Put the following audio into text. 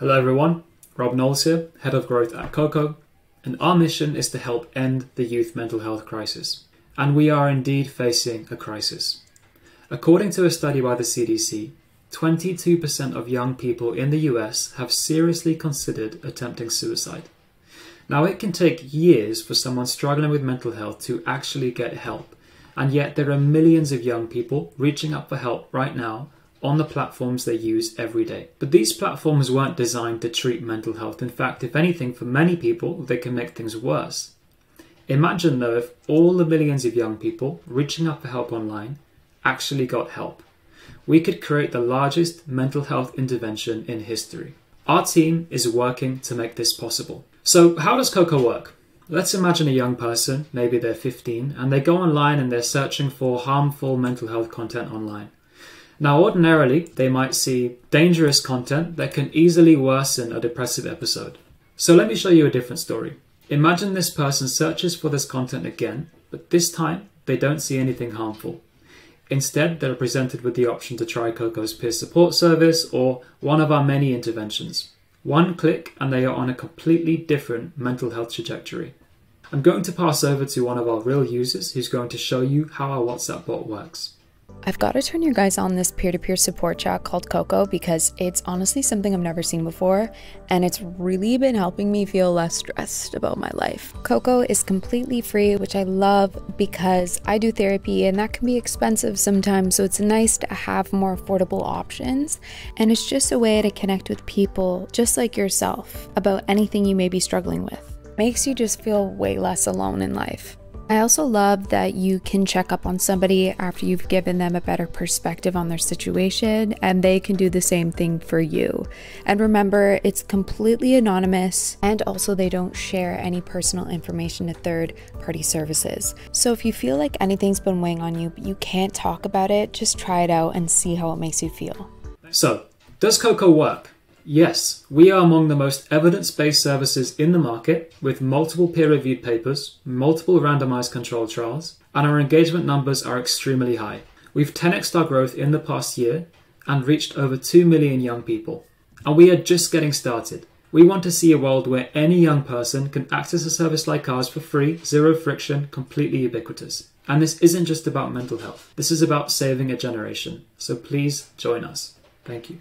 Hello everyone, Rob Knowles here, Head of Growth at Koko, and our mission is to help end the youth mental health crisis. And we are indeed facing a crisis. According to a study by the CDC, 22% of young people in the US have seriously considered attempting suicide. Now, it can take years for someone struggling with mental health to actually get help, and yet there are millions of young people reaching out for help right now on the platforms they use every day. But these platforms weren't designed to treat mental health. In fact, if anything, for many people, they can make things worse. Imagine though if all the millions of young people reaching out for help online actually got help. We could create the largest mental health intervention in history. Our team is working to make this possible. So, how does Koko work? Let's imagine a young person, maybe they're 15, and they go online and they're searching for harmful mental health content online. Now, ordinarily, they might see dangerous content that can easily worsen a depressive episode. So, let me show you a different story. Imagine this person searches for this content again, but this time they don't see anything harmful. Instead, they're presented with the option to try Koko's peer support service or one of our many interventions. One click and they are on a completely different mental health trajectory. I'm going to pass over to one of our real users who's going to show you how our WhatsApp bot works. I've got to turn you guys on this peer to peer support chat called Koko because it's honestly something I've never seen before, and it's really been helping me feel less stressed about my life. Koko is completely free, which I love because I do therapy and that can be expensive sometimes, so it's nice to have more affordable options. And it's just a way to connect with people just like yourself about anything you may be struggling with. Makes you just feel way less alone in life. I also love that you can check up on somebody after you've given them a better perspective on their situation, and they can do the same thing for you. And remember, it's completely anonymous, and also they don't share any personal information to third party services. So if you feel like anything's been weighing on you, but you can't talk about it, just try it out and see how it makes you feel. So, does Koko work? Yes, we are among the most evidence based services in the market with multiple peer reviewed papers, multiple randomized controlled trials, and our engagement numbers are extremely high. We've 10x our growth in the past year and reached over 2 million young people. And we are just getting started. We want to see a world where any young person can access a service like ours for free, zero friction, completely ubiquitous. And this isn't just about mental health, this is about saving a generation. So please join us. Thank you.